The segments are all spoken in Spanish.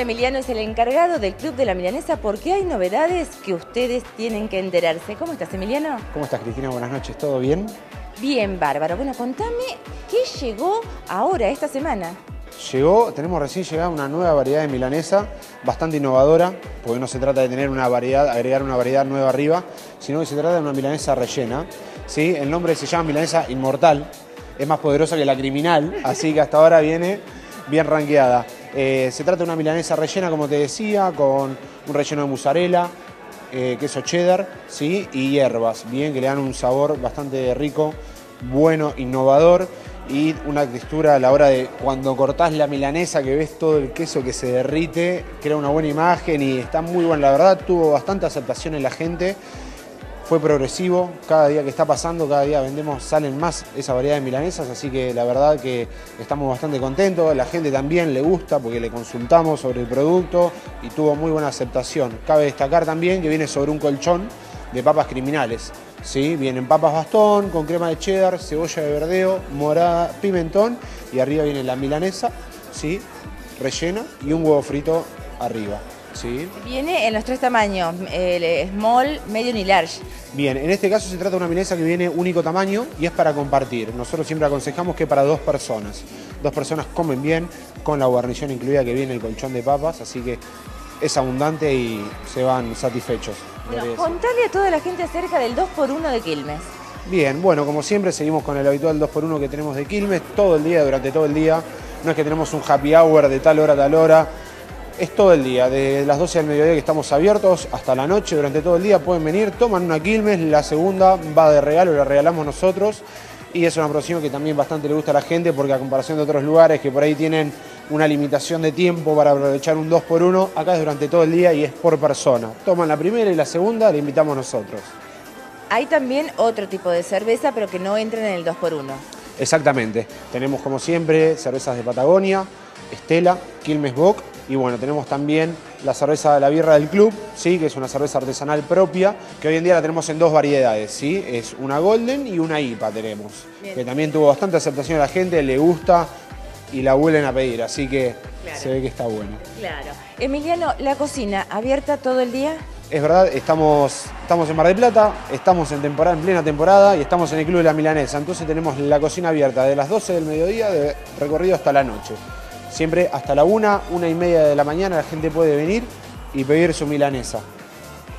Emiliano es el encargado del Club de la Milanesa porque hay novedades que ustedes tienen que enterarse. ¿Cómo estás, Emiliano? ¿Cómo estás, Cristina? Buenas noches, ¿todo bien? Bien, bárbaro. Bueno, contame, ¿qué llegó ahora, esta semana? Llegó, tenemos recién llegada una nueva variedad de milanesa, bastante innovadora, porque no se trata de tener una variedad, agregar una variedad nueva arriba, sino que se trata de una milanesa rellena. ¿sí? El nombre se llama milanesa inmortal, es más poderosa que la criminal, así que hasta ahora viene bien ranqueada. Eh, se trata de una milanesa rellena, como te decía, con un relleno de mozzarella, eh, queso cheddar ¿sí? y hierbas, bien, que le dan un sabor bastante rico, bueno, innovador y una textura a la hora de cuando cortás la milanesa, que ves todo el queso que se derrite, crea una buena imagen y está muy bueno. La verdad, tuvo bastante aceptación en la gente fue progresivo, cada día que está pasando, cada día vendemos, salen más esa variedad de milanesas, así que la verdad que estamos bastante contentos, la gente también le gusta porque le consultamos sobre el producto y tuvo muy buena aceptación. Cabe destacar también que viene sobre un colchón de papas criminales, ¿sí? vienen papas bastón con crema de cheddar, cebolla de verdeo, morada, pimentón y arriba viene la milanesa, ¿sí? rellena y un huevo frito arriba. Viene en los tres tamaños, el small, medium y large. Bien, en este caso se trata de una milanesa que viene único tamaño y es para compartir. Nosotros siempre aconsejamos que para dos personas. Dos personas comen bien, con la guarnición incluida que viene el colchón de papas, así que es abundante y se van satisfechos. Bueno, contale a toda la gente acerca del 2x1 de Quilmes. Bien, bueno, como siempre seguimos con el habitual 2x1 que tenemos de Quilmes todo el día, durante todo el día. No es que tenemos un happy hour de tal hora a tal hora, es todo el día, de las 12 del mediodía que estamos abiertos hasta la noche, durante todo el día pueden venir, toman una Quilmes, la segunda va de regalo, la regalamos nosotros y es una promoción que también bastante le gusta a la gente porque a comparación de otros lugares que por ahí tienen una limitación de tiempo para aprovechar un 2x1, acá es durante todo el día y es por persona. Toman la primera y la segunda, la invitamos nosotros. Hay también otro tipo de cerveza, pero que no entra en el 2x1. Exactamente. Tenemos como siempre cervezas de Patagonia, Estela, Quilmes Bock y bueno, tenemos también la cerveza de la birra del club, ¿sí? que es una cerveza artesanal propia, que hoy en día la tenemos en dos variedades, ¿sí? es una Golden y una IPA tenemos, que también tuvo bastante aceptación a la gente, le gusta y la vuelven a pedir, así que se ve que está bueno. Claro. Emiliano, ¿la cocina abierta todo el día? Es verdad, estamos, estamos en Mar del Plata, estamos en, temporada, en plena temporada y estamos en el Club de la Milanesa, entonces tenemos la cocina abierta de las 12 del mediodía de recorrido hasta la noche. Siempre hasta la una, una y media de la mañana la gente puede venir y pedir su milanesa.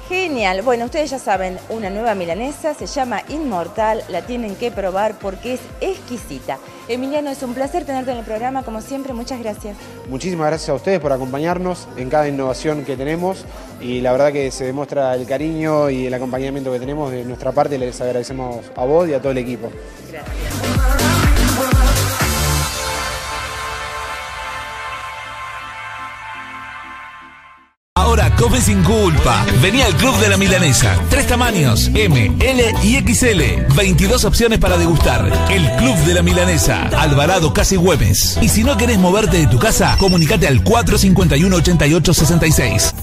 Genial. Bueno, ustedes ya saben, una nueva milanesa se llama Inmortal, la tienen que probar porque es exquisita. Emiliano, es un placer tenerte en el programa, como siempre, muchas gracias. Muchísimas gracias a ustedes por acompañarnos en cada innovación que tenemos y la verdad que se demuestra el cariño y el acompañamiento que tenemos de nuestra parte les agradecemos a vos y a todo el equipo. Gracias. Ahora come sin culpa. Vení al Club de la Milanesa. Tres tamaños, M, L y XL. 22 opciones para degustar. El Club de la Milanesa. Alvarado Casi Güemes. Y si no querés moverte de tu casa, comunicate al 451 8866.